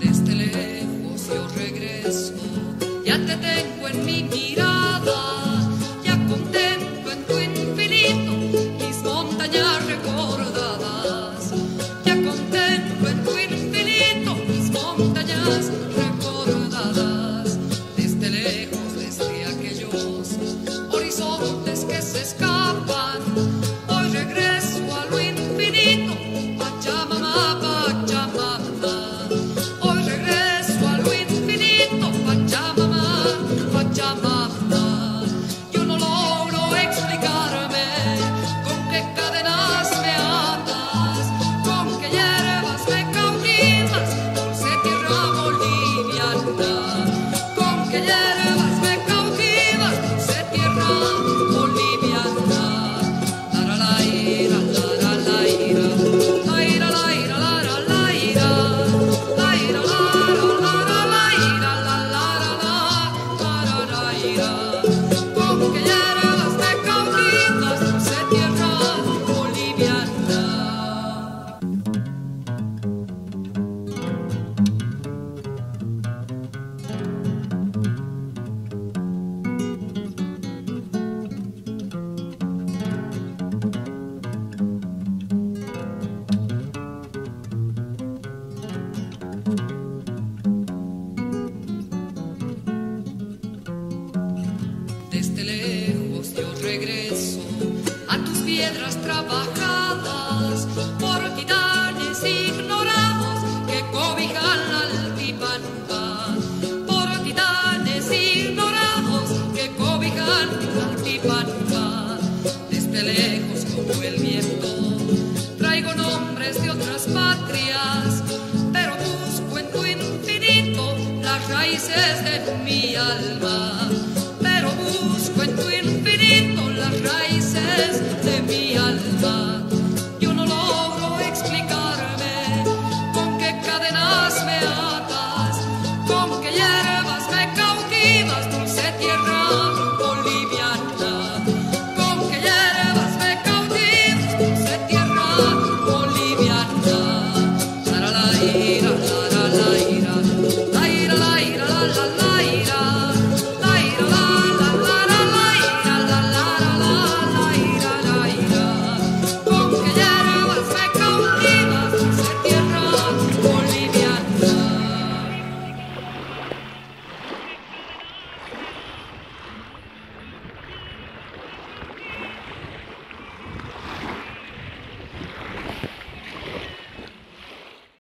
Desde lejos yo regreso, ya te tengo en mi mirada. Christmas. raíces de mi alma, pero busco en tu